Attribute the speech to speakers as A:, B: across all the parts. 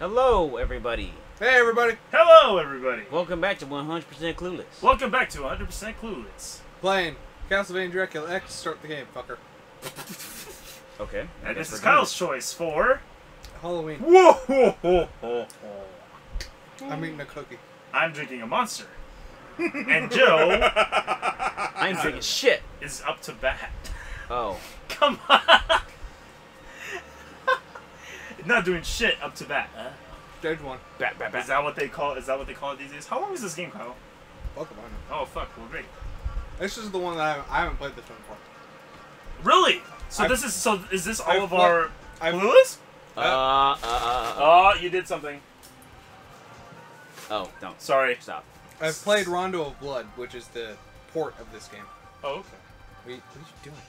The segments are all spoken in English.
A: Hello, everybody.
B: Hey, everybody.
C: Hello, everybody.
A: Welcome back to 100% Clueless.
C: Welcome back to 100% Clueless.
B: Playing Castlevania Dracula X. Start the game, fucker.
A: Okay.
C: And this is
A: we're doing
C: Kyle's choice for.
B: Halloween.
C: Whoa! Ho, ho, ho, ho.
B: I'm eating a cookie.
C: I'm drinking a monster. and Joe.
A: I'm drinking shit.
C: is up to bat.
A: Oh.
C: Come on! Not doing shit up to bat. Huh?
B: Dead one.
A: Bat, bat, bat.
C: Is that what they call? Is that what they call it these days? How long is this game, Kyle?
B: Fuck 'em, I know.
C: Oh fuck! Well, great.
B: This is the one that I haven't, I haven't played this one before.
C: Really? So
B: I've-
C: this is so. Is this all
B: I've
C: of our
B: I've-
C: Clueless?
A: Uh, uh, uh, uh,
C: Oh, you did something.
A: Oh, don't.
C: Sorry.
A: Stop.
B: I've played Rondo of Blood, which is the port of this game.
C: Oh, okay.
B: Wait, what are you doing?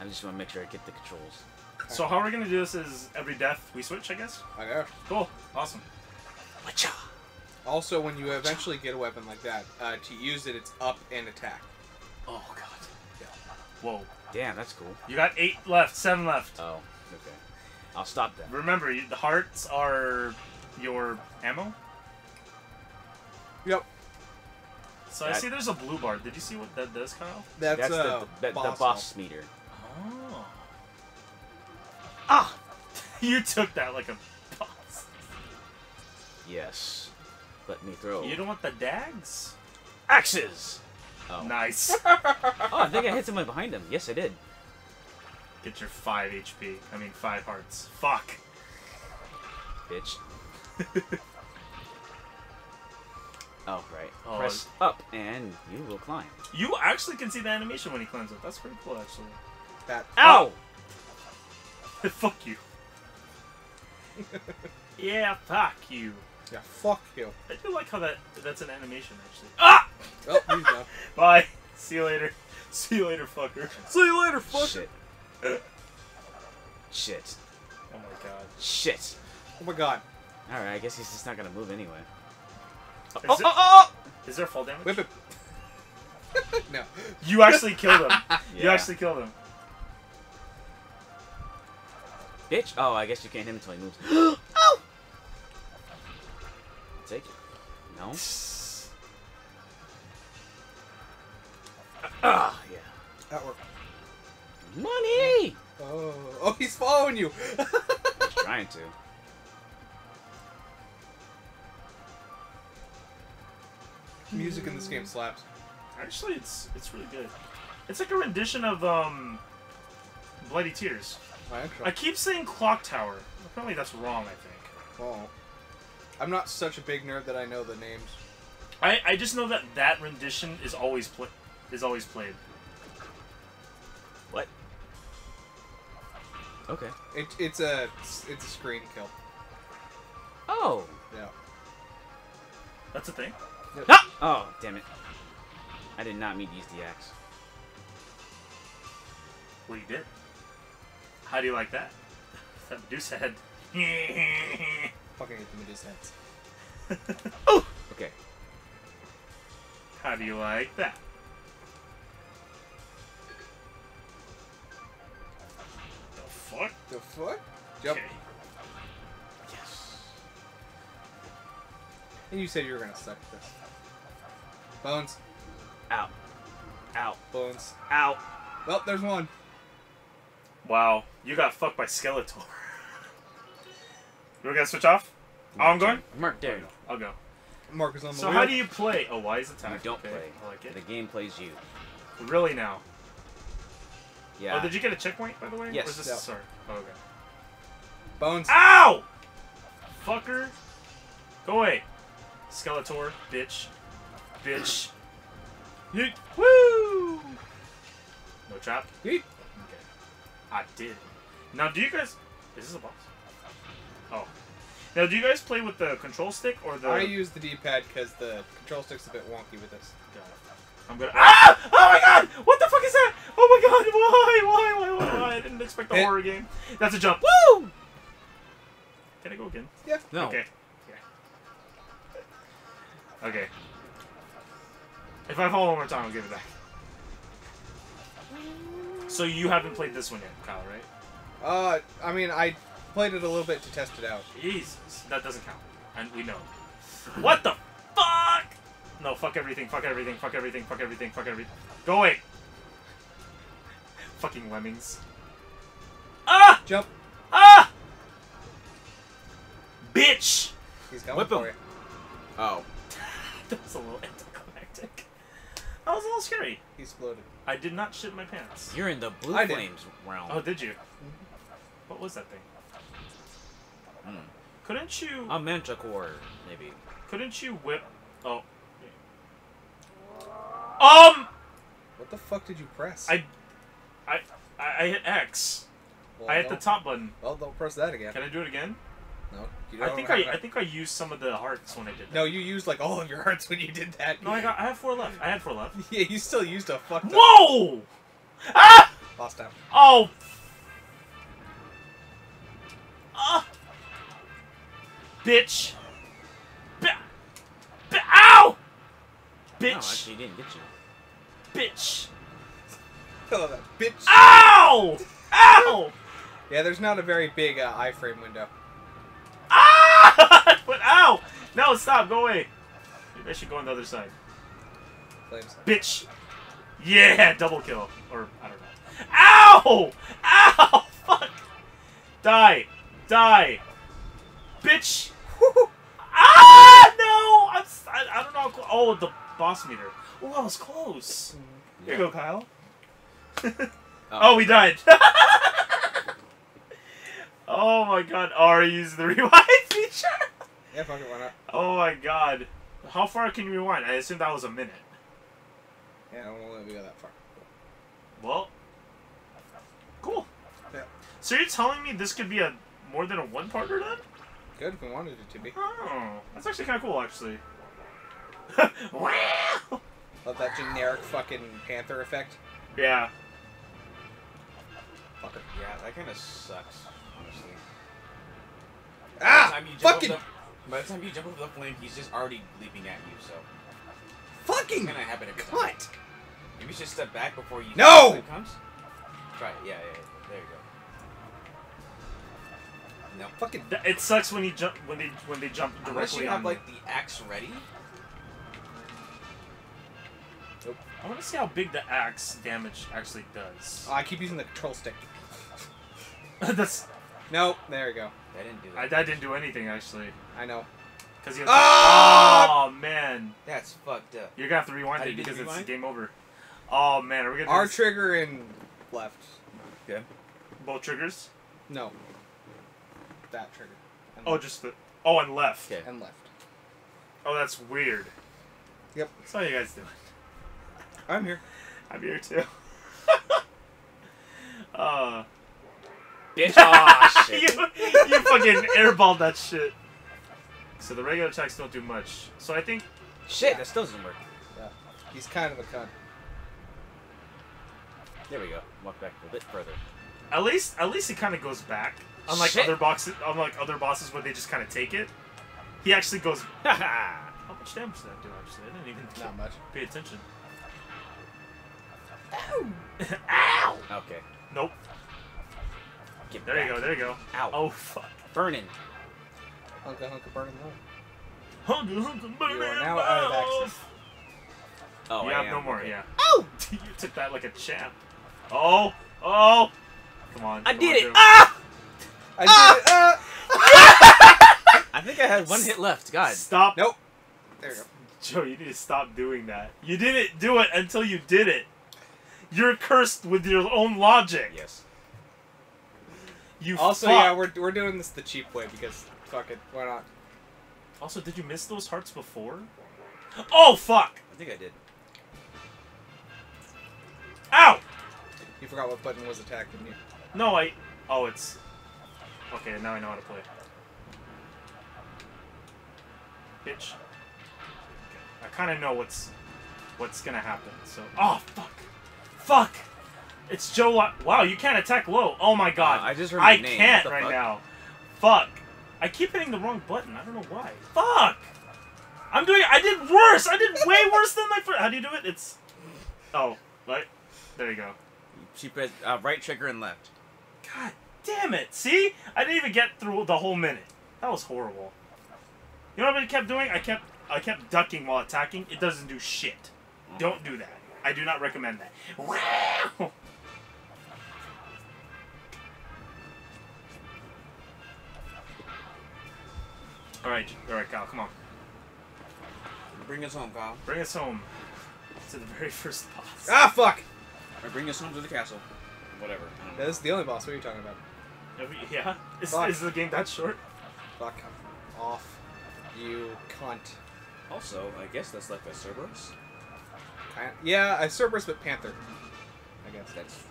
A: I just want to make sure I get the controls.
C: So how we're gonna do this is every death we switch, I guess.
B: I guess.
C: Cool. Awesome.
A: Whatcha?
B: Also, when you eventually get a weapon like that, uh, to use it, it's up and attack.
A: Oh, God. Yeah.
C: Whoa.
A: Damn, that's cool.
C: You got eight left, seven left.
A: Oh, okay. I'll stop that.
C: Remember, you, the hearts are your ammo.
B: Yep.
C: So I see there's a blue bar. Did you see what that does, Kyle?
B: That's,
A: That's
B: uh,
A: the, the, the
B: boss.
A: boss meter.
C: Oh.
A: Ah!
C: you took that like a boss.
A: Yes. Let me throw.
C: You don't want the dags?
A: Axes! Oh.
C: Nice.
A: oh, I think I hit someone behind him. Yes, I did.
C: Get your five HP. I mean, five hearts. Fuck.
A: Bitch. Oh, right.
C: Oh,
A: Press up and you will climb.
C: You actually can see the animation when he climbs up. That's pretty cool, actually.
B: That.
A: Ow!
C: fuck you. yeah, fuck you.
B: Yeah, fuck you.
C: I do like how that that's an animation actually. Ah!
B: Oh, he's done.
C: Bye. See you later. See you later, fucker.
B: See you later, fuck.
A: Shit. Shit.
C: Oh my god.
A: Shit.
B: Oh my god.
A: Alright, I guess he's just not gonna move anyway.
C: Is,
A: Oh,
C: it-
A: oh, oh!
C: is there fall damage?
B: Whip it. no.
C: You actually killed him. You actually killed him.
A: Bitch! Oh, I guess you can't hit him until he moves. oh! Take it. No? Ah, yeah.
B: That worked.
A: Money!
B: Oh, oh, he's following you.
A: he's Trying to.
B: Music in this game slaps.
C: Actually, it's it's really good. It's like a rendition of um, Bloody Tears.
B: I
C: I keep saying Clock Tower. Apparently, that's wrong. I think.
B: Oh. I'm not such a big nerd that I know the names.
C: I, I just know that that rendition is always play is always played.
A: What? Okay.
B: It, it's a it's a screen kill.
A: Oh!
B: Yeah.
C: That's a thing.
A: Ah! Oh, damn it. I did not mean to use the axe.
C: Well, you did. How do you like that? That Medusa head.
B: Fucking hate the Medusa heads. Oh!
A: Okay.
C: How do you like that? The fuck?
B: The fuck? Jump.
C: Okay.
A: Yes.
B: And you said you were gonna suck at this. Bones.
A: Out. Out.
B: Bones.
A: Out.
B: Well, there's one.
C: Wow, you got fucked by Skeletor. you gonna switch off? Oh, I'm going.
A: Mark, there you go.
C: I'll go.
B: Mark is on the
C: So
B: wheel.
C: how do you play? Oh, why is attack?
A: You don't
C: okay.
A: play.
C: I like
A: The game plays you.
C: Really now?
A: Yeah.
C: Oh, did you get a checkpoint by the way?
A: Yes.
C: Or is this
B: Yeah.
C: sorry? Oh, okay.
B: Bones.
C: Ow! Fucker. Go away. Skeletor, bitch. Bitch. Yeet. Woo! No trap?
B: Yeet.
C: Okay. I did. Now, do you guys... Is this a boss? Oh. Now, do you guys play with the control stick or the...
B: I use the D-pad because the control stick's a bit wonky with this.
C: Got it. I'm gonna... Ah! Oh my god! What the fuck is that? Oh my god! Why? Why? Why? Why? Why? I didn't expect a
B: Hit.
C: horror game. That's a jump.
A: Woo!
C: Can I go again?
B: Yeah.
A: No.
C: Okay. Okay. Okay. If I fall one more time, I'll give it back. So you haven't played this one yet, Kyle, right?
B: Uh, I mean, I played it a little bit to test it out.
C: Jesus, that doesn't count, and we know. What the fuck? No, fuck everything, fuck everything, fuck everything, fuck everything, fuck everything. Go away. Fucking lemmings. Ah!
B: Jump.
C: Ah! Bitch!
B: He's coming
A: Whip
B: for
A: him.
B: you.
A: Oh.
C: That was a little anticlimactic. That was a little scary.
B: He exploded.
C: I did not shit my pants.
A: You're in the blue
B: I did.
A: flames realm.
C: Oh, did you? What was that thing?
A: Hmm.
C: Couldn't you?
A: A manticore, maybe.
C: couldn't you whip? Oh. Um,
B: What the fuck did you press?
C: I, I, I I hit X.
B: Well,
C: I hit the top button.
B: Well, don't press that again.
C: Can I do it again?
B: No, you
C: I
B: don't
C: think
B: have
C: I. I think I used some of the hearts when I did that.
B: No, you used like all of your hearts when you did that.
C: No, I got. I have four left. I had four left.
B: Yeah, you still used a fuck ton.
C: Whoa! Ah!
B: Lost time.
C: Oh! Ah! Bitch! Bi- bi- Ow! Bitch.
A: No, actually, he didn't get you.
C: Bitch!
B: I love that. Bitch.
C: Ow! Ow!
B: Yeah, there's not a very big uh, iframe window.
C: Ah! but ow! No, stop! Go away. Maybe I should go on the other side.
B: Flames.
C: Bitch! Yeah, double kill. Or I don't know. Ow! Ow! Fuck! Die! Die! Bitch! ah! No! I'm. s- I, I don't know. How oh, the boss meter. Oh, that was close. Here you go, Kyle. oh, we died. oh my god. Ari used the rewind feature.
B: Yeah, fuck it, why not?
C: Oh my god. How far can you rewind? I assume that was a minute.
B: Yeah, I don't know that we go that far.
C: Well, cool.
B: Yeah.
C: So you're telling me this could be a more than a one-parter then?
B: Good if we wanted it to be.
C: Oh, that's actually kind of cool, actually. wow.
B: Love that generic fucking panther effect.
C: Yeah.
B: Fucker.
A: Yeah, that kind of sucks, honestly.
B: Ah!
A: By the time you jump
B: Fucking!
A: over the, by the time you jump over the flame, he's just already leaping at you, so
B: Fucking!
A: it's gonna happen every time.
B: Cunt!
A: Maybe just step back before you.
B: No!
A: comes. Try it. Yeah, yeah, yeah. No.
B: Fucking.
C: Th- It sucks when he jump when they when they jump
A: Unless
C: directly
A: you
C: on
A: have like the axe ready.
C: I want to see how big the axe damage actually does.
B: Oh, I keep using the control stick.
C: That's
B: No, there we go.
A: That didn't do
C: I,
A: that.
C: that didn't do anything actually.
B: I know.
C: Cause you
B: Ah!
C: oh man,
A: That's fucked up.
C: you're gonna have to rewind
A: How
C: it
A: you did
C: because it's game over. Oh man, are we gonna Our
B: trigger and left.
A: Okay.
C: both triggers?
B: No. That trigger. And
C: Oh, just the oh and left.
A: Okay.
B: and left.
C: Oh, that's weird.
B: Yep.
C: That's how you guys doing.
B: I'm here.
C: I'm here too. uh,
A: Bitch. Aw,
C: you,
A: shit.
C: you fucking airballed that shit. So the regular attacks don't do much. So I think
A: Shit, that still doesn't work.
B: Yeah. He's kind of a cunt.
A: There we go. Walk back a bit further.
C: at least at least he kind of goes back. Unlike
A: Shit.
C: other boxes, unlike other bosses where they just kind of take it, he actually goes. How much damage did that do? Actually, I didn't even
B: Not much.
C: pay attention.
B: Ow!
C: Ow!
A: okay.
C: Nope.
A: Get
C: There you go. There you go.
A: Ow.
C: Oh fuck.
A: Burning.
B: Hunka hunka burning low.
C: Hunka, hunka, burn
B: You are now out of access.
A: Oh,
C: you
A: I
C: have
A: am.
C: no more.
A: okay.
C: Yeah. Oh! you took that like a champ. Oh! Oh! Come on.
A: I
C: come
A: did
C: on,
A: it.
C: Joe.
A: Ah!
B: I did it! Uh!
A: I think I had one hit left. God.
C: Stop.
B: Nope. There you go.
C: Joe, you need to stop doing that. You didn't do it until you did it. You're cursed with your own logic.
A: Yes.
C: You
B: Also,
C: fuck.
B: yeah, we're, we're doing this the cheap way because fuck it, why not?
C: Also, did you miss those hearts before? Oh fuck!
A: I think I did.
C: Ow!
B: You forgot what button was attacked, didn't you?
C: No, I. Oh, it's. Okay, now I know how to play. Bitch. I kind of know what's what's gonna happen. So. Oh fuck! Fuck! It's Joe. Lo- wow, you can't attack low. Oh my god.
A: Uh, I just heard
C: I
A: name.
C: can't right
A: fuck?
C: now. Fuck! I keep hitting the wrong button. I don't know why. Fuck! I'm doing. I did worse. I did way worse than my first. How do you do it? It's. Oh, right. There you go.
A: She pressed uh, right trigger and left.
C: God Damn it! See, I didn't even get through the whole minute. That was horrible. You know what I kept doing? I kept I kept ducking while attacking. It doesn't do shit. Don't do that. I do not recommend that. Wow! All right, all right, Kyle, come on,
A: Bring us home, Kyle.
C: bring us home to the very first boss.
B: Ah, fuck!
A: Or bring us home to the castle. Whatever. I.
B: This is the only boss. What are you talking about?
C: Yeah, is,
B: Fuck.
C: is the game that short?
B: Fuck off, you cunt.
A: Also, I guess that's like a Cerberus.
B: Kind yeah, a Cerberus but Panther. I guess
A: That's.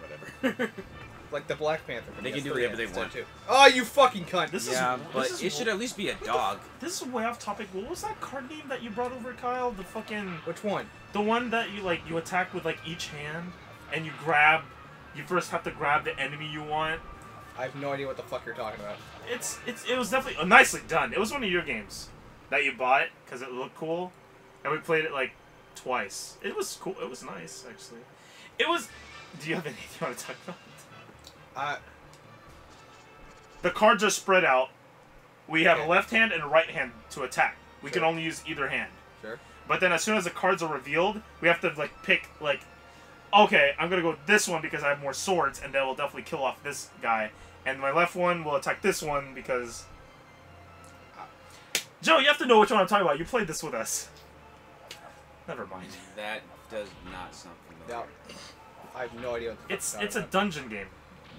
A: Whatever.
B: like the Black Panther. but
A: They
B: he
A: can do whatever they want.
B: Too. Oh, you fucking cunt!
C: This
A: yeah,
C: is
A: but
C: this is
A: it should at least be a
C: what the
A: dog.
C: This is way off topic. What was that card name that you brought over, Kyle? The fucking
B: Which one?
C: the one that you like you attack with like each hand, and you grab. You first have to grab the enemy you want.
B: I have no idea what the fuck you're talking about.
C: It's it's it was definitely uh, nicely done. It was one of your games that you bought because it looked cool, and we played it like twice. It was cool. It was nice actually. It was. Do you have anything you want to talk about?
B: Uh,
C: The cards are spread out. We have
B: Okay.
C: a left hand and a right hand to attack. We can only use either hand.
B: sure.
C: But then as soon as the cards are revealed, we have to like pick like, okay, I'm gonna go with this one because I have more swords, and that will definitely kill off this guy. And my left one will attack this one because. Uh, Joe, you have to know which one I'm talking about. You played this with us. Never mind.
A: That does not sound
B: No. I have no idea what the
C: It's it's a
B: talking
C: dungeon game.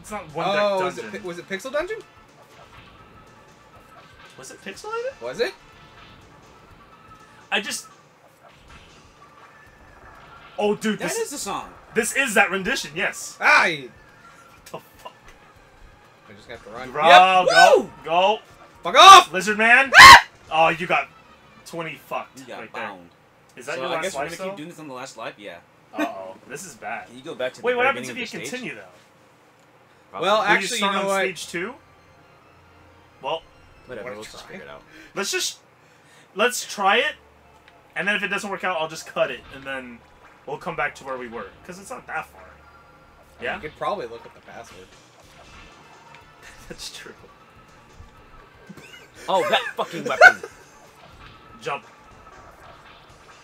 C: It's not one
B: about.
C: deck
B: Oh, was
C: dungeon.
B: it, was it Pixel Dungeon?
C: was it pixelated?
B: Was it?
C: I just. Oh, dude,
A: That
C: this
A: is the song.
C: This is that rendition. Yes.
B: Ah, you,
C: The fuck.
B: I'm just gonna have to run.
C: Go,
B: Yep.
C: go,
A: Woo!
C: go.
B: Fuck off!
C: Lizard man. oh, you got 20 fucked
A: You got
C: right there.
A: bound.
C: Is that
A: so
C: your
A: I
C: last
A: guess we're gonna keep doing this on the last life. Yeah.
C: Uh-oh. this is bad.
A: Can you go back to the
C: Wait, what happens if you
A: beginning
C: continue though?
A: stage?
B: Well,
C: Will
B: actually,
C: you
B: you know
C: on
B: what?
C: stage two? Well,
A: whatever.
B: Wanna
A: We'll just
B: try?
A: figure it out.
C: let's just let's try it, and then if it doesn't work out, I'll just cut it, and then we'll come back to where we were, because it's not that far. Yeah,
B: You could probably look at the password.
C: that's true.
A: Oh, that fucking weapon.
C: Jump.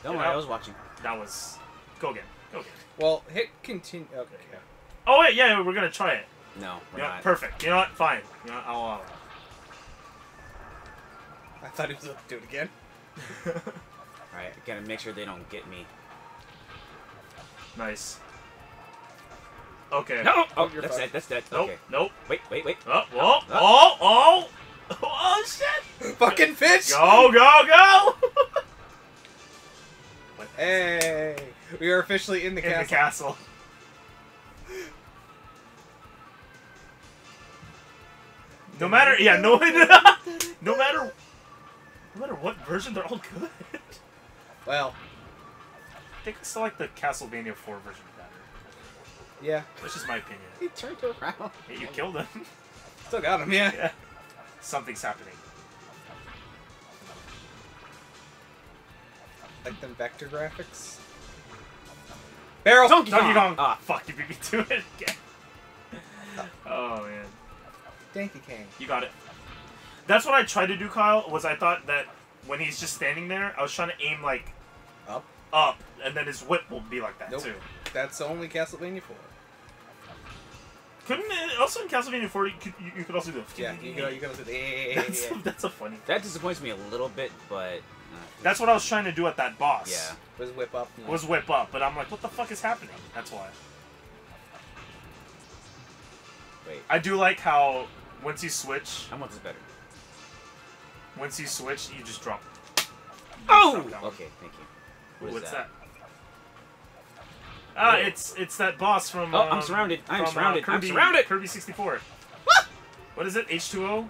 A: Don't
C: Get
A: worry, I was watching.
C: That was. Go again. Go again.
B: Well, hit continue. Okay. Yeah.
C: Oh wait, yeah, we're gonna try it.
A: No, we're
C: You know,
A: not.
C: perfect. You know what? Fine. You know, what? I'll allow it.
B: I thought he was going to do it again.
A: Alright, I gotta make sure they don't get me.
C: Nice. Okay.
A: No! Oh, oh
B: you're
A: that's
B: fine.
A: that. That's that.
C: Nope.
A: Okay.
C: Nope.
A: Wait, wait, wait.
C: Oh, oh, oh, oh, oh, shit!
B: Fucking fish!
C: Go, go, go!
B: Hey, we are officially in the
C: In
B: castle.
C: the castle. No matter, yeah, no, no matter, no matter what version, they're all good.
B: Well,
C: I think I still like the Castlevania 4 version better.
B: yeah.
C: That's just my opinion.
A: He turned around.
C: Hey, you killed him.
B: Still got him, yeah.
C: yeah. Something's happening.
B: Like the vector graphics. Barrel!
A: Donkey
C: Donkey
A: Kong.
C: Kong.
A: Ah.
C: Fuck, you beat me to it again. Oh man,
B: Donkey Kong.
C: you got it. That's what I tried to do, Kyle. Was I thought that when he's just standing there, I was trying to aim like
B: Up.
C: up, and then his whip will be like that
B: Nope.
C: too.
B: That's only Castlevania 4.
C: Couldn't it, also in Castlevania 4, you could, you, you could also do the.
B: Yeah, you go, you go to the.
C: That's, that's a funny.
A: That disappoints me a little bit, but. Uh,
C: That's what I was trying to do at that boss.
A: Yeah.
B: Was whip up. no.
C: Was whip up, but I'm like, what the fuck is happening? That's why.
A: Wait.
C: I do like how once you switch,
A: How much is better?
C: once you switch, you just drop.
A: Oh!
C: drop.
A: Okay, thank you. What is
C: What's
A: that?
C: that? Ah,
A: Whoa.
C: it's it's that boss from.
A: Oh, I'm surrounded. I'm
C: from, uh,
A: surrounded. I'm surrounded.
C: Kirby 64. What is it? H2O?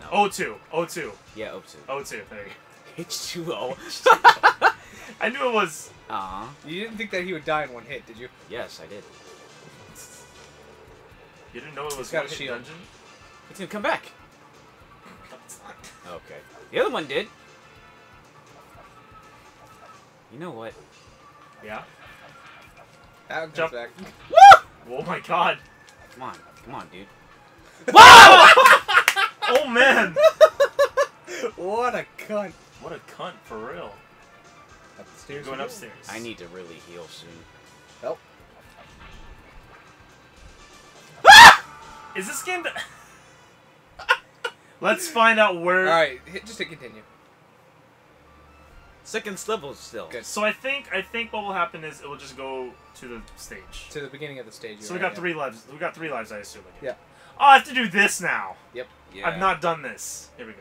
A: No.
C: O2. O2.
A: Yeah, Opsu.
C: O2. There you
A: H2O.
C: go. I knew it was.
A: Aw.
B: You didn't think that he would die in one hit, did you?
A: Yes, I did.
C: You didn't know it was
B: got a
C: one hit
B: shield.
C: dungeon?
A: It's gonna come back.
C: No.
A: Okay. The other one did. You know what?
C: Yeah.
B: That
C: Jump.
B: back.
C: Oh my god.
A: Come on, come on, dude. Whoa!
C: Oh man!
B: what a cunt.
C: What a cunt for real.
B: Up the
C: You're going upstairs.
A: I need to really heal soon.
B: Help. Ah!
C: Is this game? that- Let's find out where.
B: All right, just to continue.
A: Second level still.
B: Good.
C: So I think I think what will happen is it will just go to the stage.
B: To the beginning of the stage.
C: So we
B: right,
C: got
B: yeah.
C: three lives. We got three lives, I assume. Again.
B: Yeah.
C: Oh, I have to do this now. Yep.
A: Yeah.
C: I've not done this. Here we go.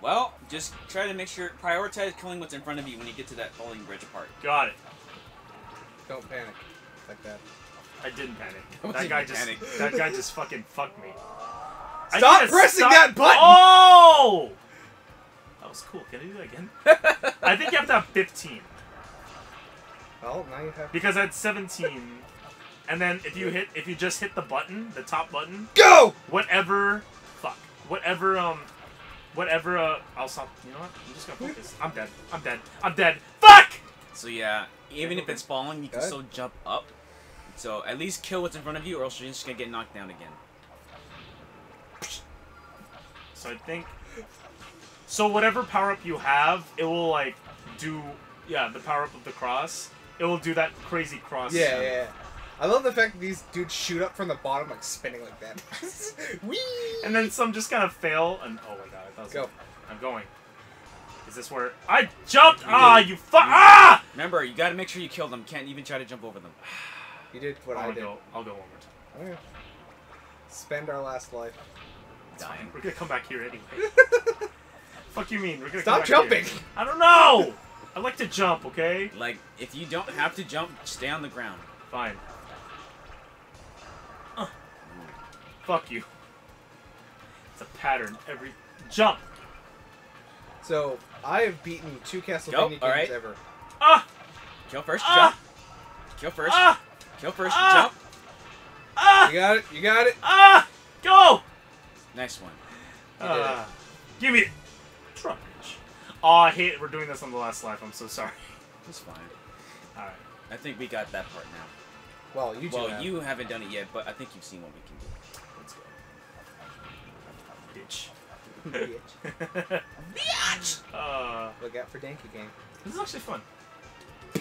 D: Well, just try to make sure prioritize killing what's in front of you when you get to that bowling bridge part.
C: Got it.
B: Don't panic. Like that.
C: I didn't panic.
A: Don't
C: That guy just
A: panic.
C: that guy just fucking fucked me.
B: Stop
C: need to
B: pressing that button!
C: Oh! That was cool. Can I do that again? I think you have to have 15
B: Well, now you have.
C: because I had 17, and then if you hit if you just hit the button, the top button,
B: Go!
C: whatever, fuck, whatever um, whatever uh, I'll stop. You know what? I'm just gonna focus. I'm dead. I'm dead. I'm dead. Fuck!
A: So yeah, even if it's falling, you can
B: Good.
A: still jump up. So at least kill what's in front of you, or else you're just gonna get knocked down again.
C: So I think. So whatever power up you have, it will like do yeah the power up of the cross. It will do that crazy cross.
B: Yeah, yeah, yeah. I love the fact that these dudes shoot up from the bottom, like spinning like that. Whee!
C: And then some just kind of fail, and oh my god, I thought
B: Go.
C: I'm going. Is this where I jumped? ah, you fuck! Ah!
A: Remember, you gotta make sure you kill them. Can't even try to jump over them.
B: You did what I
C: I'll
B: did.
C: go. I'll go one more time.
B: Okay. Spend our last life.
C: It's fine. We're gonna come back here anyway. fuck you mean? We're gonna
B: Stop
C: come back here.
B: jumping!
C: I don't know. I like to jump. Okay.
A: Like, if you don't have to jump, stay on the ground.
C: Fine. Uh. Fuck you. It's a pattern. Every jump.
B: So, I have beaten two Castlevania games
A: alright.
B: ever.
C: Ah!
A: Kill first,
C: Ah!
A: jump. Kill first,
C: Ah!
A: kill first,
C: Ah!
A: jump.
C: Ah!
B: You got it? You got it?
C: Ah! Go!
A: Nice one.
B: You did it.
C: Ah. give me it. Trudge. Oh, I hate we're doing this on the last life. I'm so sorry.
A: It's fine.
C: Alright.
A: I think we got that part now.
B: Well, you two
A: well,
B: have.
A: you haven't done it yet, but I think you've seen what we can do. Let's go.
C: Bitch.
B: Bitch.
C: uh,
B: Look out for Danky Gang.
C: this is actually fun.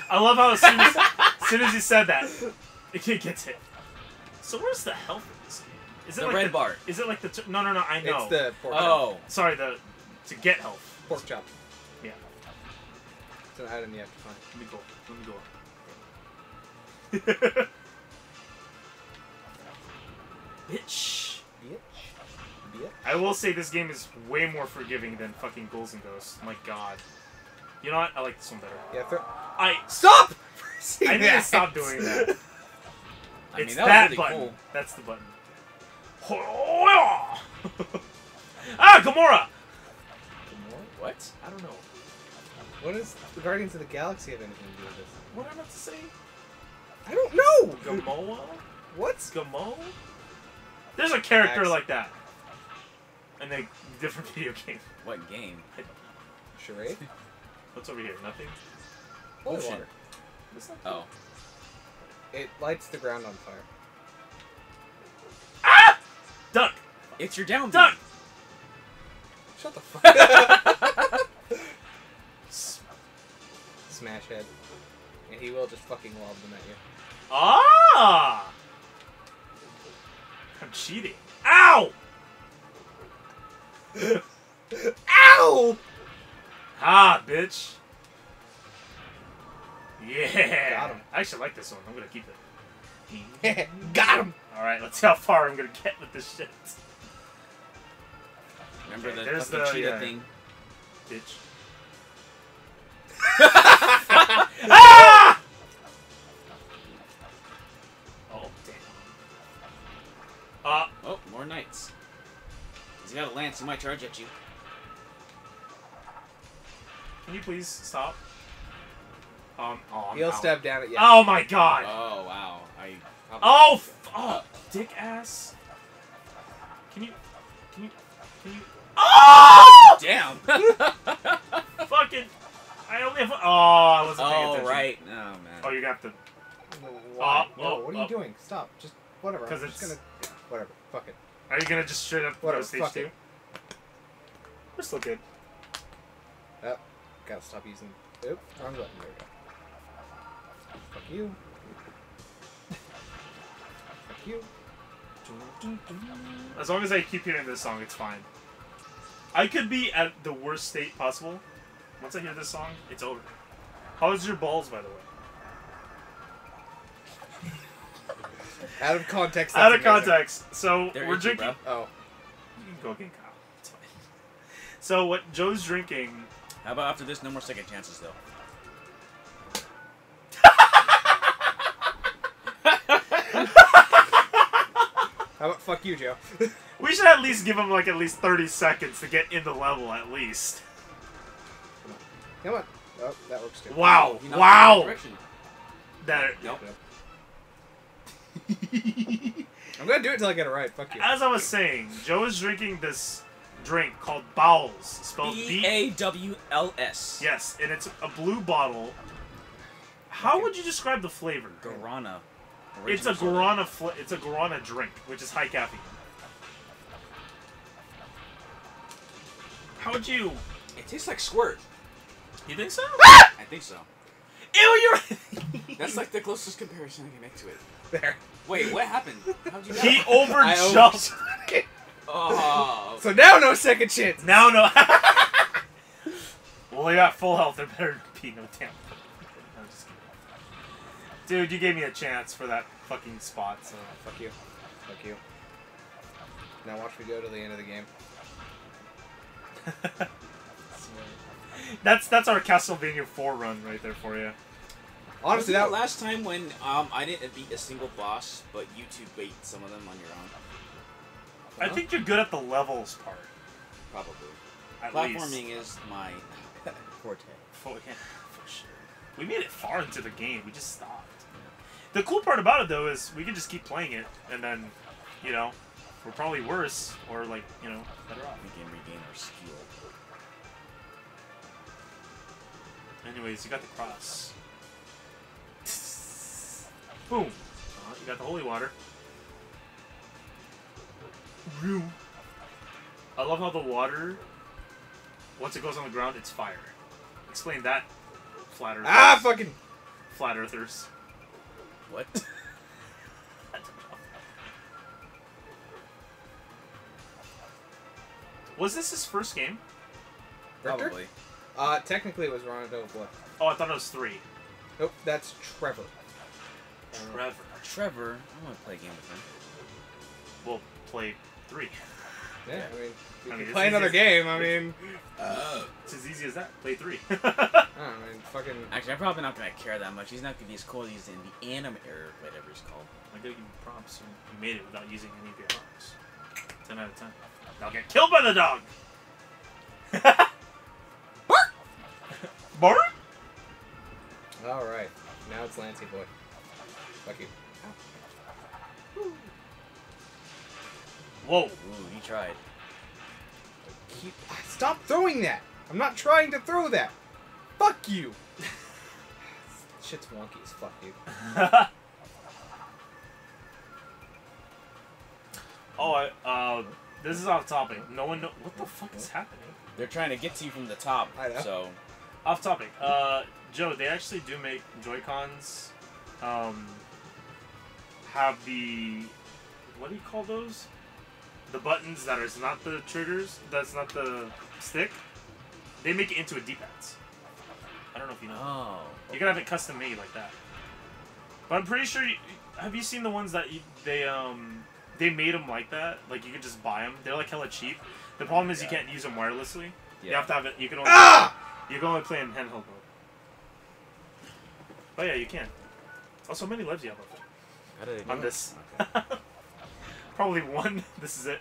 C: I love how as soon as, as soon as you said that, it gets hit. So where's the health in this game? Is it
A: The
C: like
A: red
C: the,
A: bar.
C: Is it like the t- no no no I know.
B: It's the pork chop.
A: Oh,
C: Sorry the to get health.
B: Pork chop.
C: Yeah.
B: It's an item you have to find.
C: Let me go. Let me go. Bitch.
B: Bitch. Bitch.
C: I will say this game is way more forgiving than fucking Ghouls and Ghosts. My god. You know what? I like this one better.
B: Yeah, throw.
C: I
B: Stop!
C: I need to stop doing that.
A: I
C: it's
A: mean, that,
C: that
A: was really
C: button.
A: cool.
C: That's the button. ah, Gamora!
A: What?
C: I don't know.
B: What does the Guardians of the Galaxy have anything to do with this?
C: What am I about to say?
B: I don't know!
C: Gamoa?
B: What's
C: Gamo? There's a character
B: Max.
C: like that. In a different video game.
A: What game?
B: charade?
C: What's over here? Nothing?
B: Holy
A: Ocean.
B: water.
C: What's that?
A: Oh,
B: It lights the ground on fire.
C: Ah! Duck!
A: it's your down.
C: Duck!
B: Shut the fuck up. Smash head. And he will just fucking lob them at you.
C: Ah! I'm cheating. Ow!
B: Ow!
C: Ah, bitch. Yeah.
B: Got him.
C: I actually like this one. I'm gonna keep it.
B: Got him!
C: Alright, let's see how far I'm gonna get with this shit.
A: Remember
C: Okay,
A: the fucking
C: the-
A: cheetah
C: yeah.
A: thing?
C: Bitch. ah! Oh, damn. Uh,
A: Oh, more knights. He's got a lance. He might charge at you.
C: can you please stop? Um, oh, I'm
B: He'll
C: out.
B: stab down at you.
C: Oh my god!
A: Oh wow. I.
C: Oh, f- oh, dick ass. Can you, can you, can you? Oh!
A: Damn.
C: Fucking, I only have. Oh, I wasn't paying
A: oh
C: attention.
A: right. Oh man.
C: Oh, you got the.
B: Why?
C: Oh,
B: no,
C: oh,
B: what are you
C: oh.
B: doing? Stop. Just whatever.
C: 'Cause
B: I'm
C: it's-
B: gonna. Yeah, whatever. Fuck it.
C: Are you gonna just straight up
B: Whatever,
C: stage
B: fuck
C: two?
B: it.
C: We're still good.
B: Oh, gotta stop using. Oop, wrong button. There we go. Fuck you. Fuck you.
C: As long as I keep hearing this song, it's fine. I could be at the worst state possible. Once I hear this song, it's over. How's your balls, by the way?
B: Out of context.
C: Out of
B: amazing.
C: context. So
A: They're
C: we're
A: itchy,
C: drinking.
A: bro.
B: Oh,
C: You can go get Kyle. It's fine. So what Joe's drinking?
A: How about after this, no more second chances though.
B: how about fuck you, Joe?
C: We should at least give him like at least thirty seconds to get in the level at least.
B: Come on. Oh, that works too.
C: Wow!
A: You knocked in the right
C: Wow! That
A: Nope.
B: I'm gonna do it till I get it right. Fuck you.
C: as I was saying, Joe is drinking this drink called Bawls, spelled
A: B
C: B
A: A W L S.
C: Yes, and it's a blue bottle. How
B: Okay.
C: would you describe the flavor?
A: Guarana.
C: It's a
A: Original
C: guarana. Fl- it's a guarana drink, which is high caffeine. How would you?
A: It tastes like squirt.
C: You think so?
A: I think so.
C: Ew, you're.
A: That's like the closest comparison I can make to it.
B: There.
A: Wait, what happened? How'd you know?
C: he
A: I
C: overjumped.
A: Oh.
B: So now no second chance.
C: now no. well, they got full health. There better be no damn. I'm just kidding. Dude, you gave me a chance for that fucking spot. So
B: Fuck you. Fuck you. Now watch me go to the end of the game.
C: That's that's our Castlevania 4 run right there for you.
B: Honestly,
A: Wasn't
B: that
A: the last time when um I didn't beat a single boss, but you two beat some of them on your own.
C: I
B: Huh?
C: think you're good at the levels part.
A: Probably.
C: At
A: Platforming
C: least.
A: is my forte.
C: For, yeah, for sure. We made it far into the game. We just stopped. The cool part about it though is we can just keep playing it, and then, you know, we're probably worse or like you know better off.
A: We can regain our skill.
C: Anyways, you got the cross. Boom. Uh, you got the holy water. Roo. I love how the water, once it goes on the ground, it's fire. Explain that, flat earthers.
B: ah fucking.
C: Flat earthers.
A: What?
C: I don't know. Was this his first game?
B: Richter?
A: Probably.
B: Uh, technically it was Rondo of Blood.
C: Oh, I thought it was three.
B: Nope, that's Trevor.
C: Trevor.
A: Trevor, I want to play a game with him.
C: We'll play three.
B: Yeah, I mean, we
C: I
B: can
C: mean, it's
B: play another
C: easy
B: game. I mean,
C: It's as easy as that. Play three.
B: I don't know, I mean, fucking.
A: Actually, I'm probably not gonna care that much. He's not gonna be as cool as he's in the anime or whatever it's called.
C: I gotta give you props. You you made it without using any of your arms. 10 out of 10. I'll get killed by the dog! Bark! Bark?
B: All right, now it's Lancey boy. Fuck you.
C: Whoa.
A: Ooh, he tried.
B: Keep. Stop throwing that. I'm not trying to throw that. Fuck you. Shit's wonky as fuck, dude.
C: oh, I, uh, this is off topic. No one know. What the fuck is happening?
A: They're trying to get to you from the top.
B: I know.
A: So
C: Off topic. Uh, Joe, they actually do make Joy-Cons, um, have the, what do you call those? The buttons that is not the triggers, that's not the stick. They make it into a D-pads. I don't know if you know.
A: oh,
C: You can have it custom made like that. But I'm pretty sure. You, have you seen the ones that you, they um they made them like that? Like you could just buy them. They're like hella cheap. The problem is you can't use them wirelessly. You have to have it. You can only
B: Ah!
C: You can only play in handheld mode. But yeah, you can. Also, how many lives do you have left?
A: how did they do
C: On this.
A: Okay.
C: Probably one. This is it.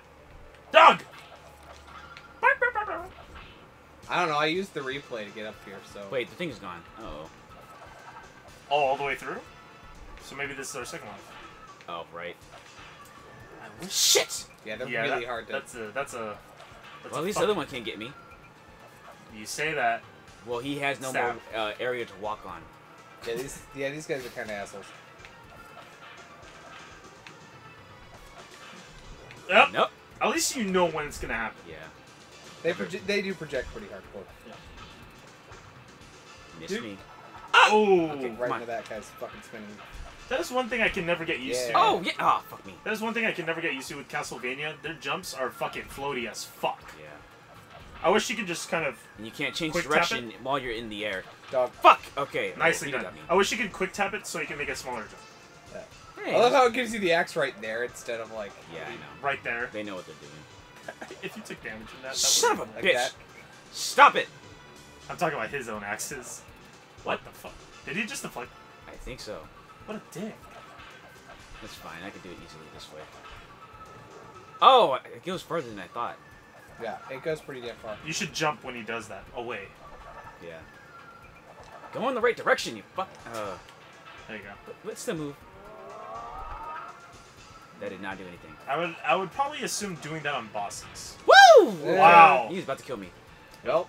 C: Dog.
B: I don't know. I used the replay to get up here, so.
A: Wait, the thing's gone. Uh oh.
C: Oh, all the way through. So maybe this is our second one.
A: Oh, right. I wish. Shit!
B: Yeah, they're
C: yeah,
B: really
C: that-
B: hard to.
C: That's a that's a. That's
A: Well,
C: a
A: at least the other one can't get me.
C: You say that.
A: Well, he has no
C: Stab.
A: more uh, area to walk on.
B: Yeah, these. Yeah, these guys are kind of assholes.
C: Yep.
A: Nope.
C: At least you know when it's gonna happen.
A: Yeah.
B: They proje- they do project pretty hardcore. Yeah.
A: Miss
B: Dude.
A: me.
C: Oh,
B: Okay, right into that guy's fucking spinning.
C: that is one thing I can never get used
B: Yeah.
C: to.
A: Oh yeah. Oh fuck me.
C: That is one thing I can never get used to with Castlevania. Their jumps are fucking floaty as fuck.
A: Yeah.
C: I wish you could just kind of
A: And you can't change
C: Quick tap
A: direction while you're in the air.
B: Dog.
A: Fuck. Okay.
C: nicely
A: you
C: done. I wish you could quick tap it so you can make a smaller jump.
A: Hey,
B: I love how it gives you the axe right there instead of like
A: Yeah, I know.
C: Right there.
A: They know what they're doing.
C: if you took damage from that, that
A: Son of a
B: like
A: bitch.
B: that.
A: Stop it.
C: I'm talking about his own axes. What the fuck? Did he just deflect?
A: I think so.
C: What a dick.
A: That's fine. I could do it easily this way. Oh, it goes further than I thought.
B: Yeah, it goes pretty damn far.
C: You should jump when he does that. Away.
A: Yeah. Go in the right direction, you fuck. Uh,
C: There you go.
A: what's the move? That did not do anything.
C: I would I would probably assume doing that on bosses.
A: Woo!
B: Yeah.
C: Wow.
A: He's about to kill me.
B: Nope.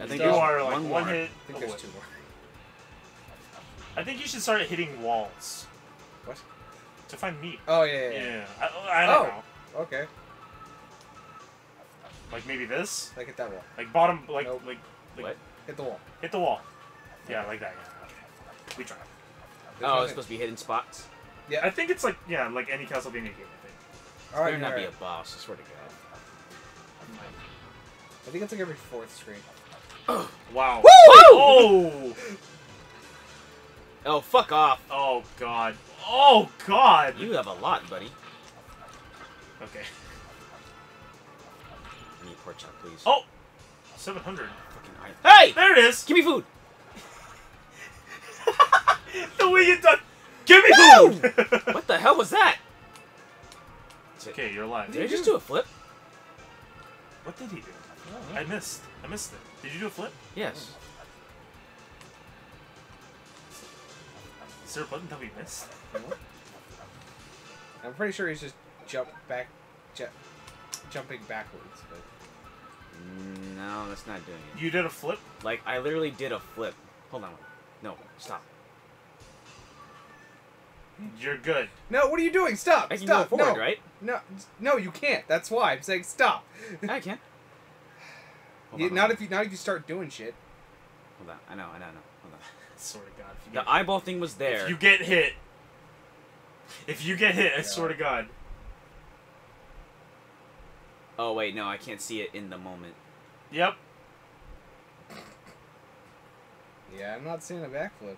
A: I think
C: you
A: there's
C: are like
A: one
C: one, hit.
B: I think
C: away.
B: there's two more.
C: I think you should start hitting walls
B: What?
C: to find meat.
B: Oh yeah, yeah.
C: Yeah,
B: yeah.
C: I, I don't
B: Oh.
C: know.
B: Okay,
C: Like maybe this,
B: like hit that wall.
C: like bottom, like
B: Nope.
C: like, like
A: What?
B: Hit the wall.
C: hit the wall. Yeah, like that. Yeah. Okay. We tried.
B: There's
A: Oh, it's supposed to be hidden spots. Yeah.
C: I think it's like yeah, like any Castlevania game. I think.
B: All right,
A: Better not
B: all
A: be a boss. I swear to God.
B: I think it's like every fourth screen.
C: Wow.
A: Woo!
C: Oh.
A: Oh, fuck off.
C: Oh god. Oh god.
A: You have a lot, buddy.
C: Okay.
A: I need pork chop, please.
C: Oh. 700.
A: Fucking I- Hey!
C: There it is.
A: Give me food!
C: the way you done. Give me
A: Woo!
C: food.
A: What the hell was that?
C: okay, you're alive.
A: Did I just do a flip?
C: What did he do? Oh. I missed. I missed it. Did you do a flip?
A: Yes.
C: Is there a button that we missed?
B: I'm pretty sure he's just jump back, ju- jumping backwards. But
A: No, that's not doing it.
C: You did a flip?
A: Like, I literally did a flip. Hold on. No, stop.
C: You're good.
B: no, what are you doing? Stop!
A: I can
B: Stop!
A: go forward,
B: no,
A: right?
B: no, no, you can't. That's why I'm saying stop.
A: I can. Hold
B: You-
A: on,
B: not if you, not if you start doing shit.
A: Hold on. I know, I know, I know. Hold on.
C: swear to God. If you,
A: The
C: get,
A: eyeball thing was there.
C: if you get hit. If you get hit, I swear to God.
A: Oh, wait, no, I can't see it in the moment.
C: Yep.
B: Yeah, I'm not seeing a backflip.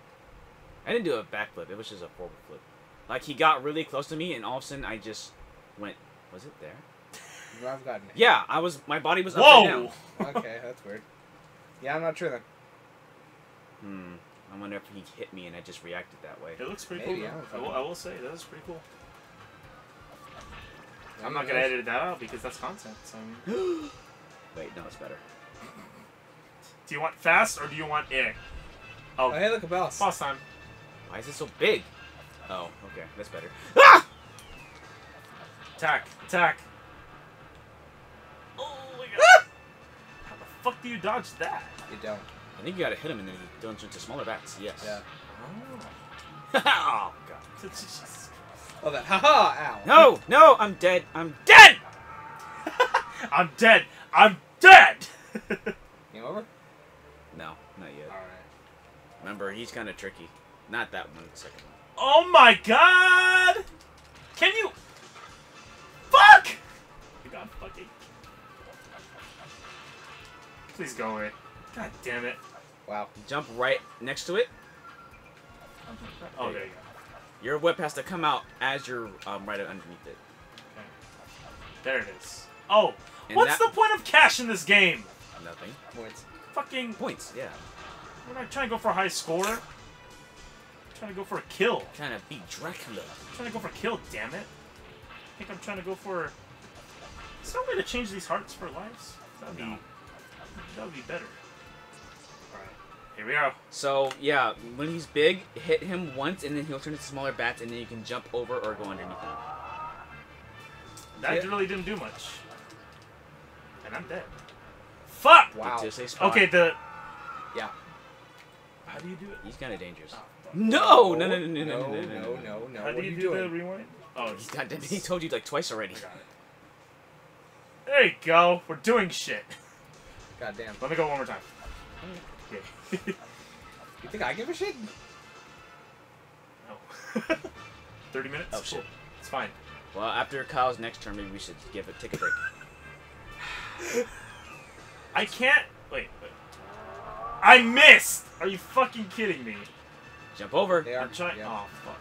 A: I didn't do a backflip. It was just a forward flip. Like, he got really close to me, and all of a sudden, I just went... Was it there?
B: I've gotten it.
A: Yeah, I was... My body was upside
C: Whoa!
A: down.
B: okay, that's weird. Yeah, I'm not sure then.
A: Hmm. I wonder if he hit me and I just reacted that way.
C: It looks pretty
B: Maybe,
C: cool.
B: I.
C: I, will,
B: fucking
C: I will say that is pretty cool. I'm not gonna edit that out because that's content. So I mean,
A: Wait, no, it's better.
C: do you want fast or do you want eh?
B: Oh,
C: Oh,
B: hey, look a boss.
C: boss time.
A: Why is it so big? Oh, okay, that's better. Ah!
C: Attack! Attack! Oh my god! How the fuck do you dodge that?
B: You don't.
A: I think you gotta hit him and then he turns into smaller bats. Yes.
B: Yeah.
A: oh, God.
C: Jesus.
B: Oh, that. Haha! Ow.
A: No, no, I'm dead. I'm dead!
C: I'm dead. I'm dead.
B: Game over?
A: No, not yet.
B: Alright.
A: Remember, he's kind of tricky. Not that one, the second one.
C: oh my god! Can you? Fuck! You got fucking. Please go away. God damn it.
B: Wow.
A: Jump right next to it.
C: Oh, there you go.
A: Your whip has to come out as you're um, right underneath it.
C: There it is. Oh,
A: And
C: what's
A: that-
C: the point of cash in this game?
A: Nothing.
B: Points.
C: Fucking.
A: Points, yeah.
C: We're not trying to go for a high score. I'm trying to go for a kill.
A: Trying to beat Dracula.
C: I'm trying to go for a kill, damn it. I think I'm trying to go for. Is there a way to change these hearts for lives? That would be.
A: No.
C: That would be better. Alright. Here we go.
A: So, yeah, when he's big, hit him once and then he'll turn into smaller bats and then you can jump over or go underneath him.
C: That
B: Yeah.
C: really didn't do much. And I'm dead. Fuck!
B: Wow.
A: Get to a safe spot.
C: Okay, the.
B: Yeah.
C: How do you do it?
A: He's kind of dangerous.
C: Oh, fuck.
A: No, no, no, no, no, no,
B: no,
A: no, no,
B: no, no, no.
C: How
B: What
C: do
B: are
C: you,
B: you
C: do
B: doing?
C: the rewind? Oh,
A: He's got, he told you like twice already.
C: I got it. There you go. We're doing shit.
B: God damn.
C: Let me go one more time. Mm. Okay.
B: You think I give a shit?
C: no. 30 minutes?
A: Oh,
C: Cool.
A: shit.
C: It's fine.
A: Well, after Kyle's next turn, maybe we should give it take a break.
C: I can't. Wait, wait. I missed! Are you fucking kidding me?
A: Jump over.
B: They are.
C: I'm trying.
B: yeah.
C: Oh, fuck.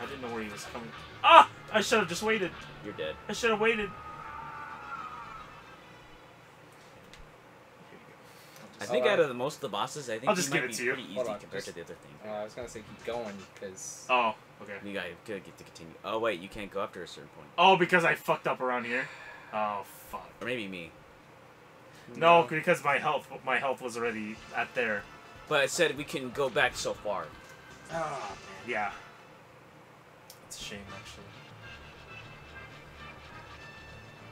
C: I didn't know where he was coming. Ah! I should have just waited.
A: You're dead.
C: I should have waited.
A: I think
B: Alright.
A: out of the most of the bosses, I think
C: I'll
A: he
C: just
A: might
C: give it
A: be
C: to you.
A: pretty easy
B: on,
A: compared
B: just-
A: to the other thing.
B: Uh, I was gonna say keep going because.
C: Oh, okay.
A: You gotta good get to continue. Oh wait, you can't go after a certain point.
C: Oh, because I fucked up around here? Oh, fuck.
A: Or maybe me.
C: No, because my health my health was already at there.
A: But it said we can go back so far.
C: Oh, man. Yeah. It's a shame, actually.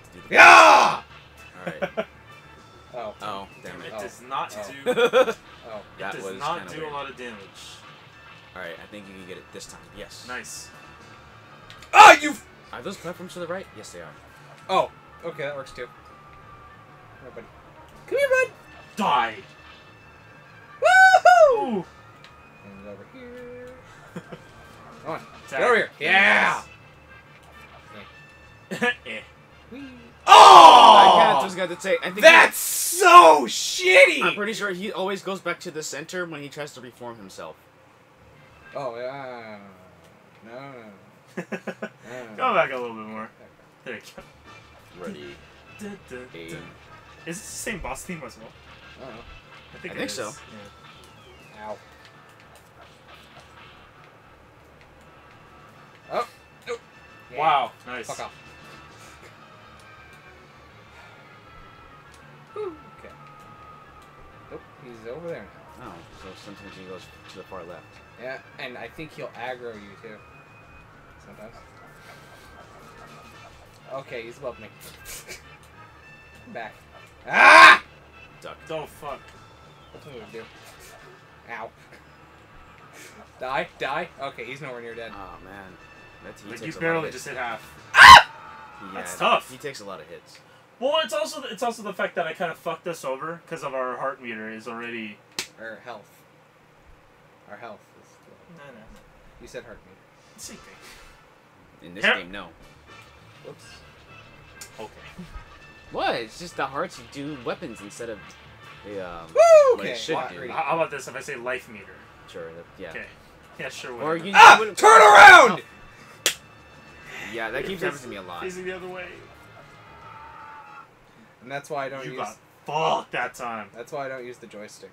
A: Let's do the-
B: Yeah.
A: Alright.
B: Oh.
A: Oh, damn
C: It
A: it.
B: Oh.
C: does not
B: Oh.
C: do.
A: that
B: Oh.
C: It does
A: was
C: not do
A: weird.
C: a lot of damage.
A: Alright, I think you can get it this time. Yes.
C: Nice.
B: Ah, you.
A: Are those platforms to the right? Yes, they are.
B: Oh. Okay, that works too. Come here, buddy. Come here, bud.
C: Die.
B: Woohoo!
C: Ooh.
B: And over here. Come on.
C: Attack.
B: Get over here. Yeah.
C: eh.
B: Whee. Oh!
A: I
B: Oh!
A: kinda just got to say, I think
B: That's so shitty.
A: I'm pretty sure he always goes back to the center when he tries to reform himself.
B: Oh yeah. No. no, no.
C: Go back a little bit more. There you go.
A: Ready.
C: Dun, dun,
A: Aim.
C: dun. Is this the same boss theme as well?
B: I don't know.
C: I think,
A: I
C: it
A: think
C: is.
A: so.
C: Yeah.
B: Ow. Oh. Nope. Yeah.
C: Wow. Nice.
B: Fuck off. Whew, Okay. Nope. He's over there now.
A: Oh, so sometimes he goes to the far left.
B: Yeah, and I think he'll aggro you too. Sometimes. Okay, he's above me. Back. Ah!
A: Duck.
C: Don't fuck.
B: What's he gonna do? Ow. Die, die. Okay, he's nowhere near dead.
A: Oh man. That's, he
C: Like
A: takes
C: you
A: a
C: barely
A: lot of
C: just hit half.
A: Yeah,
C: That's tough.
A: He takes a lot of hits.
C: Well, it's also it's also the fact that I kind of fucked us over because of our heart meter is already.
B: our health. Our health is.
C: No, no, no.
B: You said heart meter.
C: Same thing.
A: In this
C: Here-
A: game, no.
B: Whoops.
C: Okay.
A: What? It's just the hearts do weapons instead of the um.
B: Woo! Okay.
A: it should
B: well,
A: do.
C: How how about this if I say life meter?
A: Sure. That, yeah.
C: Okay. Yeah, sure.
A: Or you.
B: Ah!
A: wouldn't-
B: Turn around!
A: Yeah, that keeps happening to me a lot.
C: Facing the other way.
B: And that's why I don't
C: You
B: use.
C: got fucked that time.
B: That's why I don't use the joystick.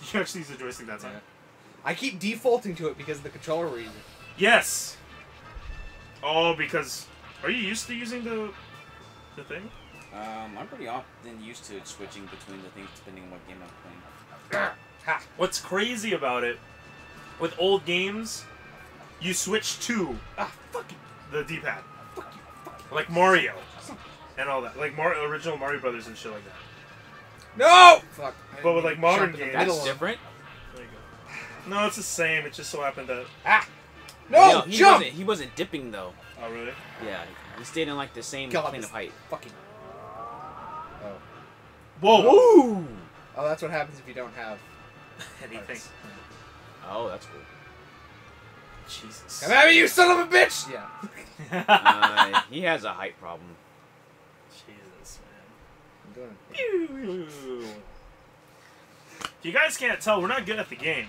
C: Did you actually use the joystick that time?
B: Yeah. I keep defaulting to it because of the controller we're.
C: Yes. Oh, because are you used to using the the thing?
D: Um, I'm pretty often used to switching between the things depending on what game I'm playing.
C: What's crazy about it with old games, you switch to ah fucking the D-pad,
B: Fuck you. Fuck you.
C: like Mario and all that, like Mar- original Mario Brothers and shit like that.
B: No! Fuck. I
C: But with, like, modern
B: jump the
C: games-
A: That's different.
C: There you go. No, it's the same. It just so happened that.
B: Ah! No!
A: he
B: jump!
A: Wasn't, he wasn't dipping though.
C: Oh really?
A: Yeah, he stayed in like the same
B: God,
A: plane of height.
B: Fucking. Oh.
C: Whoa!
A: Ooh.
B: Oh, that's what happens if you don't have.
C: Anything?
B: hearts.
A: Oh, that's cool.
C: Jesus.
B: Come at me, you son of a bitch! Yeah.
A: Uh, he has a height problem.
C: Jesus,
B: I'm doing it.
C: If you guys can't tell, we're not good at the game.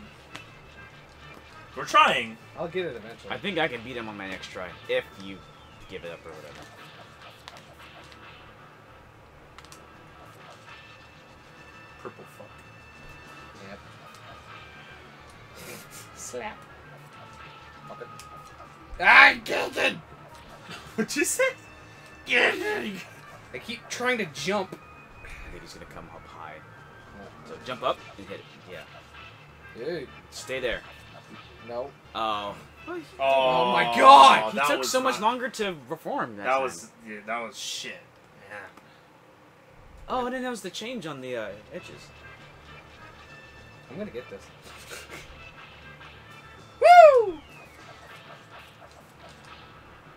C: We're trying.
B: I'll get it eventually.
A: I think I can beat him on my next try if you give it up or whatever.
C: Purple fuck.
B: Yep. Slap. Fucker. I killed it!
C: Ah, What'd you say? Yeah.
B: I keep trying to jump.
A: I think he's gonna come up high. So jump up and hit it. Yeah.
B: Dude.
A: Stay there.
B: No.
A: Oh.
C: Oh,
B: my God!
A: He took
C: was
A: so much
C: not-
A: longer to reform. That,
C: That was yeah, that was shit, man.
A: Oh, and then there was the change on the uh, edges.
B: I'm gonna get this. Woo!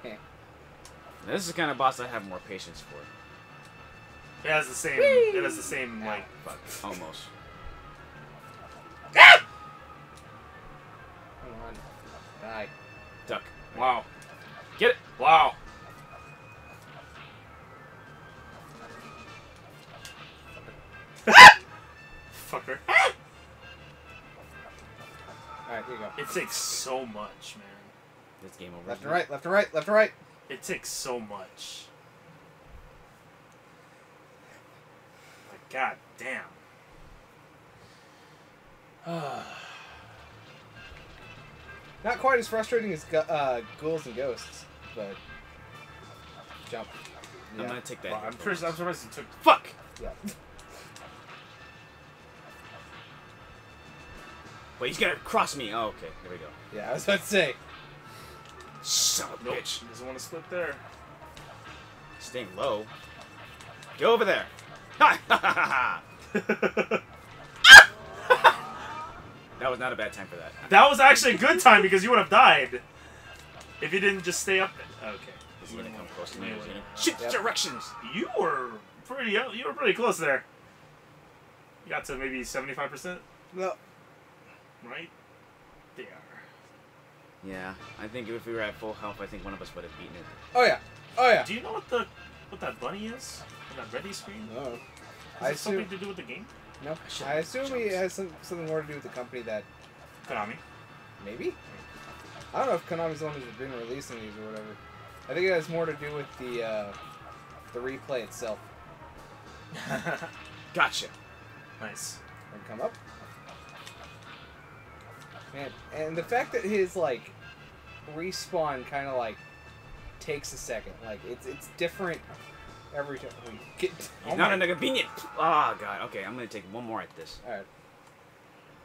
A: Now, this is the kind of boss I have more patience for.
C: It has the same. It has the same like.
A: Fuck. Almost. Ah!
B: Come on. Die.
A: Duck.
C: Wow.
A: Get it.
C: Wow. Fucker. Ah!
B: Alright, here you go.
C: It takes so much, man.
A: This game over.
B: Left
A: isn't
B: and right, left and right, left and right.
C: It takes so much. Like, god damn.
B: Not quite as frustrating as uh, ghouls and ghosts, but jump.
A: I'm gonna take that.
C: Wow, I'm,
A: hit first.
C: I'm surprised it took.
A: Fuck.
B: yeah.
A: Wait, he's gonna cross me. Oh, okay. There we go.
B: Yeah, I was about to say.
A: Son of a
C: Nope.
A: bitch.
C: Doesn't want to split there.
A: Staying low. Go over there. Ha ha ha ha. That was not a bad time for that.
C: that was actually a good time because you would have died if you didn't just stay up. there. Okay.
A: He's gonna come close to me.
C: Yeah,
A: He's gonna
C: yeah.
A: shoot
B: Yep.
A: directions.
C: You were pretty. You were pretty close there. You got to maybe seventy-five percent,
B: No.
C: right? There.
A: Yeah, I think if we were at full health, I think one of us would have beaten it.
B: Oh yeah. Oh yeah.
C: Do you know what the what that bunny is? On that ready screen?
B: No.
C: Is
B: I
C: it something to do with the game?
B: No. I
A: have
B: assume it has some, something more to do with the company that
C: Konami.
B: maybe. I don't know if Konami's the one who's been releasing these or whatever. I think it has more to do with the uh, the replay itself.
A: Gotcha.
C: nice.
B: and come up. Man, and the fact that his like respawn kind of like takes a second, like it's it's different every time we get.
A: He's
B: oh
A: not
B: my-
A: an inconvenient. Ah, god. Okay, I'm gonna take one more at this.
B: All right.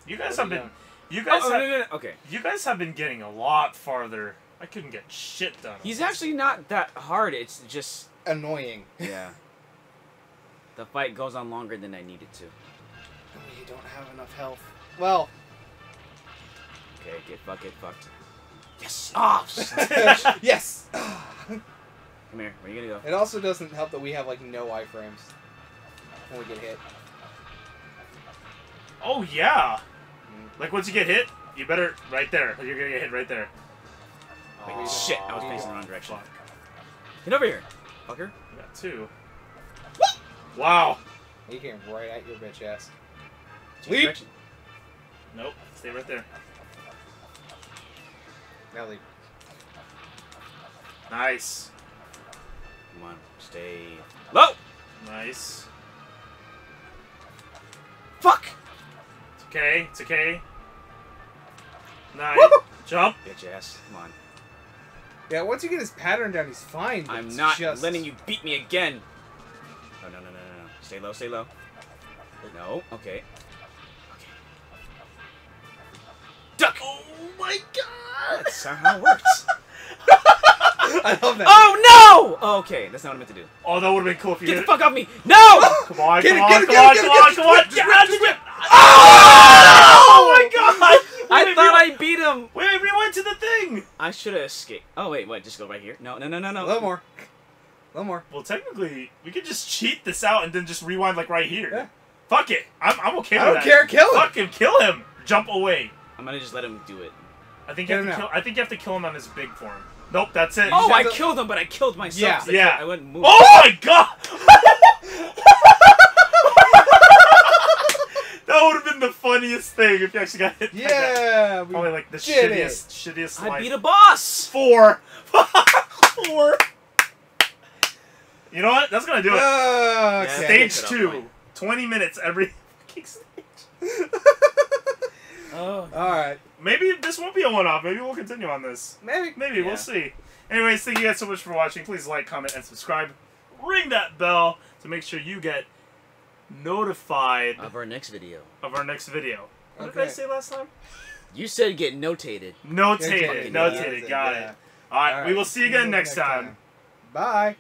C: You guys have been.
B: you?
C: You
A: Oh,
C: guys
A: oh,
C: have.
A: no, no, no. Okay.
C: You guys have been getting a lot farther. I couldn't get shit done.
A: He's actually not that hard. It's just
B: Annoying.
A: yeah. the fight goes on longer than I needed to.
B: We don't have enough health. Well,
A: Okay, get fucked, get fucked. Yes. Oh,
B: yes.
A: Come here. Where are you gonna go?
B: it also doesn't help that we have like no iframes when we get hit.
C: Oh yeah.
B: Mm.
C: Like once you get hit, you better right there. You're gonna get hit right there.
A: Wait,
B: Oh,
A: shit! I was facing the wrong direction.
C: Fuck.
A: Get over here, fucker.
C: You got two. Wow.
B: He came right at your bitch ass.
A: Change
B: Leap.
A: direction.
C: Nope. Stay right there.
B: Now leave.
C: Nice.
A: Come on, stay low.
C: Nice.
A: Fuck.
C: It's okay. It's okay. Nice. Jump.
A: Bitch ass. Come on.
B: Yeah, once you get his pattern down, he's fine. but
A: I'm
B: it's
A: not
B: just...
A: letting you beat me again. Oh no no no no no! Stay low, stay low. No. Okay. Okay. Duck.
C: Oh my god.
A: That's how it works.
B: I love that.
A: oh no! Oh, okay, that's not what I meant to do.
C: Oh, that would have been cool if you
A: Get the fuck off me! No!
C: Come on,
B: Get
C: come
B: it,
C: on,
B: get it,
C: come
B: get
C: on,
B: it,
C: come
B: get
C: on,
B: it,
C: come on,
B: just
C: Yeah,
B: rip,
C: just
B: just
C: rip.
B: rip.
C: Oh my god!
A: I thought I beat him.
C: Wait, rewind to the thing.
A: I should have escaped. Oh wait, what? Just go right here? No, no, no, no, no.
B: A little more. A little more.
C: Well, technically, we could just cheat this out and then just rewind like right here.
B: Yeah.
C: Fuck it. I'm, I'm okay
B: I don't care. Kill him.
C: Fuck him. Kill him. Jump away.
A: I'm gonna just let him do it.
C: I think you have to kill. I think you have to kill him on his big form. Nope, that's it.
A: Oh, I
B: to-
A: killed him, but I killed myself.
B: Yeah.
A: 'cause I
C: Yeah.
A: couldn't- I wouldn't move.
C: Oh my god! that would have been the funniest thing if you actually got hit. by that.
B: Yeah. We...
C: Probably like the
B: did it.
C: shittiest, shittiest
A: I
C: life.
A: beat a boss.
C: four. four. You know what? That's gonna do it.
B: Oh,
A: yeah,
B: okay.
C: Stage
A: it
C: two.
A: Mike.
C: 20 minutes every fucking stage.
A: Oh.
B: All right.
C: Maybe this won't be a one off. Maybe we'll continue on this.
B: Maybe.
C: Maybe,
A: Yeah.
C: we'll see. Anyways, thank you guys so much for watching. Please like, comment, and subscribe. Ring that bell to make sure you get notified
A: Of our next video.
C: of our next video. What did I say last time?
A: You said get notated.
C: Notated.
B: Okay,
C: Notated. Got
B: Yeah.
C: it. All right,
B: All
C: we will see you again next time.
B: Bye.